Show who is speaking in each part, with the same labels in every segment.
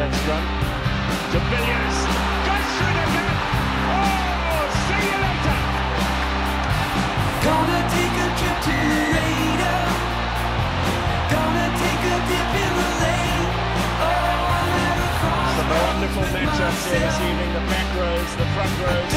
Speaker 1: to rescue that. De Villiers, goes through the gap. Oh, see you later.
Speaker 2: Gonna take a trip to. Gonna take a dip in the lake. Oh, I'll never cross
Speaker 1: Some wonderful
Speaker 2: with
Speaker 1: matchups here this evening. The back rows, the front rows.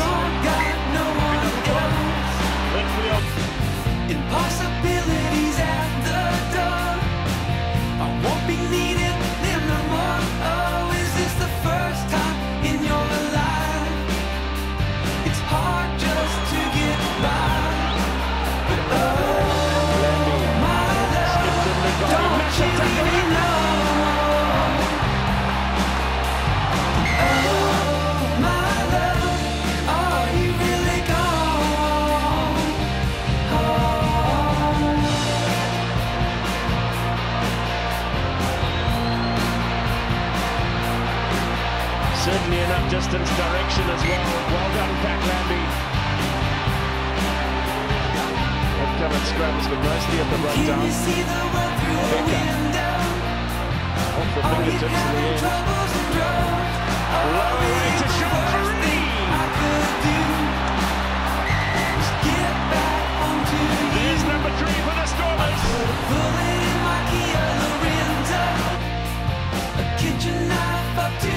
Speaker 1: Certainly enough distance direction as well. Well done, Pat Lambie. They've come at scrums, but mostly at the
Speaker 2: run down.
Speaker 1: Bekker.
Speaker 2: Off the fingertips
Speaker 1: in the
Speaker 2: end. Low
Speaker 1: right to Shafari.
Speaker 2: There's
Speaker 1: number
Speaker 2: three for the
Speaker 1: Stormers.
Speaker 2: kitchen
Speaker 1: knife
Speaker 2: up
Speaker 1: to